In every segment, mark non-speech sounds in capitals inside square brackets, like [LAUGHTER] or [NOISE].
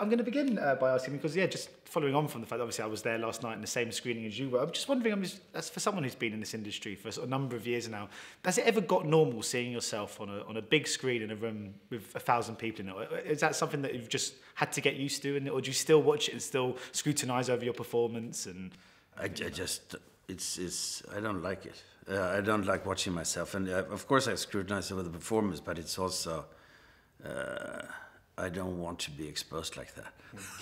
I'm going to begin uh, by asking because, yeah, just following on from the fact obviously I was there last night in the same screening as you were. I'm just wondering, I'm just, that's for someone who's been in this industry for a, number of years now, has it ever got normal seeing yourself on a, on a big screen in a room with a thousand people in it? Is that something that you've just had to get used to, and or do you still watch it and still scrutinise over your performance? And I, I just, it's, it's, I don't like it. Uh, I don't like watching myself, and uh, of course I scrutinize over the performance, but it's also. Uh, I don't want to be exposed like that.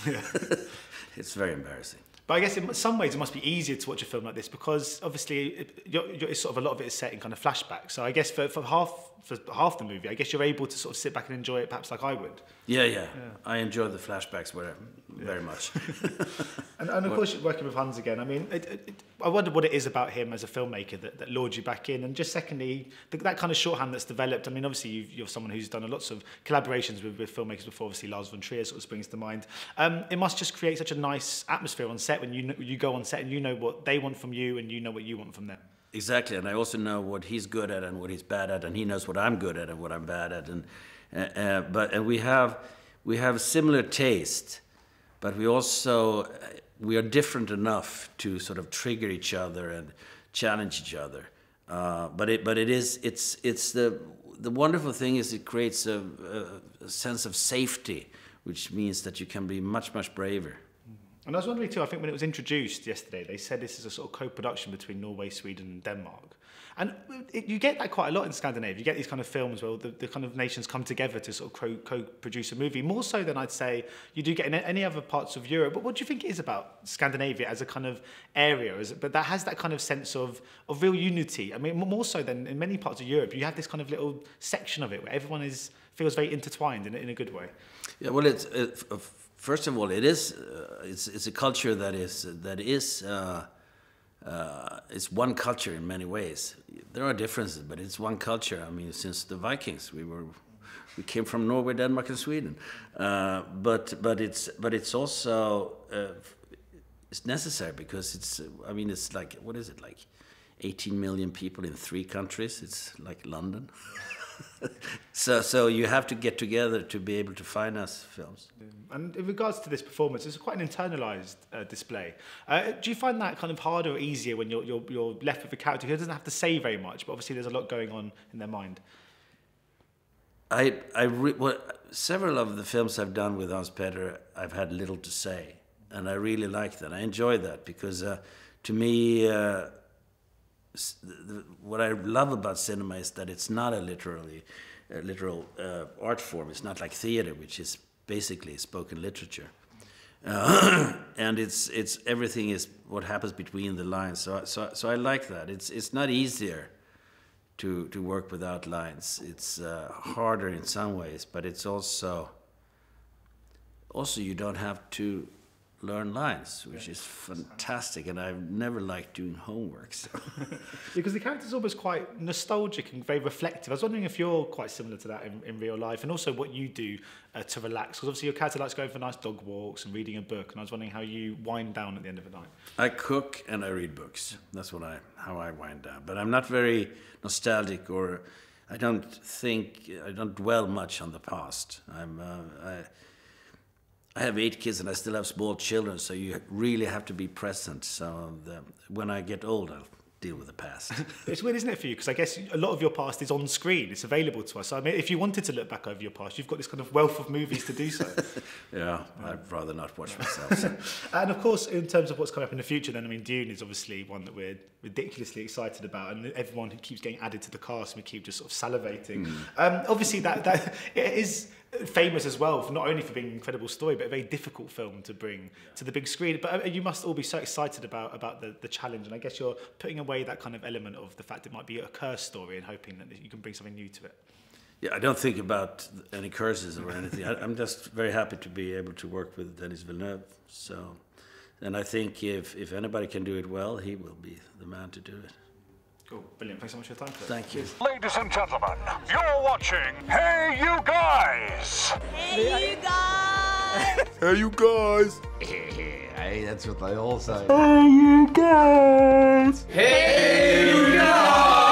Yeah. [LAUGHS] it's very embarrassing. But I guess in some ways it must be easier to watch a film like this because obviously it, you're, you're, it's sort of a lot of it is set in kind of flashback. So I guess for, for half for half the movie, I guess you're able to sort of sit back and enjoy it, perhaps like I would. Yeah, yeah. yeah. I enjoy the flashbacks very, very much. [LAUGHS] and, and, of course, working with Hans again. I mean, it, it, I wonder what it is about him as a filmmaker that, that lured you back in. And just secondly, the, that kind of shorthand that's developed. I mean, obviously you are someone who's done a lots of collaborations with, with filmmakers before. Obviously, Lars von Trier sort of springs to mind. Um, it must just create such a nice atmosphere on set when you you go on set and you know what they want from you and you know what you want from them. Exactly, and I also know what he's good at and what he's bad at, and he knows what I'm good at and what I'm bad at, and uh, uh, but and we have we have similar taste, but we also we are different enough to sort of trigger each other and challenge each other. Uh, but it but it is it's it's the the wonderful thing is it creates a, a sense of safety, which means that you can be much much braver. And I was wondering too, I think when it was introduced yesterday, they said this is a sort of co-production between Norway, Sweden and Denmark. And it, you get that quite a lot in Scandinavia. You get these kind of films where the, the kind of nations come together to sort of co-produce a movie, more so than I'd say you do get in any other parts of Europe. But what do you think it is about Scandinavia as a kind of area? Is it, but that has that kind of sense of, of real unity. I mean, more so than in many parts of Europe, you have this kind of little section of it where everyone is feels very intertwined in, in a good way. Yeah, well, it's... It, first of all, it is uh, it's, it's a culture that is that is uh, uh, it's one culture in many ways. There are differences, but it's one culture. I mean, since the Vikings, we were we came from Norway, Denmark, and Sweden. Uh, but but it's but it's also uh, it's necessary because it's I mean it's like what is it like 18 million people in three countries. It's like London. [LAUGHS] [LAUGHS] so, so you have to get together to be able to finance films. And in regards to this performance, it's quite an internalized uh, display. Uh, do you find that kind of harder or easier when you're, you're, you're left with a character who doesn't have to say very much, but obviously there's a lot going on in their mind? I, I re- well, several of the films I've done with Hans Petter, I've had little to say, and I really like that. I enjoy that because, uh, to me, uh, what I love about cinema is that it's not a literally a literal uh, art form. It's not like theater, which is basically spoken literature. Uh, [CLEARS THROAT] and it's it's everything is what happens between the lines. So so so I like that. It's it's not easier to to work without lines. It's uh, harder in some ways, but it's also also you don't have to learn lines, which is fantastic. And I've never liked doing homework. So. [LAUGHS] because the character's almost quite nostalgic and very reflective. I was wondering if you're quite similar to that in, in real life, and also what you do uh, to relax. Because obviously your character likes going for nice dog walks and reading a book. And I was wondering how you wind down at the end of the night. I cook and I read books. That's what I how I wind down. But I'm not very nostalgic or. I don't think I don't dwell much on the past. I'm uh, I, I have eight kids and I still have small children, so you really have to be present. So the, when I get old, I'll deal with the past. [LAUGHS] it's weird, isn't it, for you? Because I guess a lot of your past is on screen. It's available to us. So, I mean, if you wanted to look back over your past, you've got this kind of wealth of movies to do so. [LAUGHS] yeah, I'd rather not watch myself. So. [LAUGHS] and of course, in terms of what's coming up in the future, then I mean, Dune is obviously one that we're ridiculously excited about, and everyone who keeps getting added to the cast, and we keep just sort of salivating. Mm. Um, obviously, that that it is famous as well, for not only for being an incredible story, but a very difficult film to bring to the big screen. But uh, you must all be so excited about about the, the challenge, and I guess you're putting away that kind of element of the fact it might be a curse story and hoping that you can bring something new to it. Yeah, I don't think about any curses or anything. I, I'm just very happy to be able to work with Denis Villeneuve. So, and I think if if anybody can do it well, he will be the man to do it. Cool. Brilliant. Thanks so much for your time. Today. Thank you. Ladies and gentlemen, you're watching Hey You Guys! Hey You Guys! [LAUGHS] hey You Guys! [LAUGHS] hey, that's what they all say. Hey You Guys! Hey You Guys!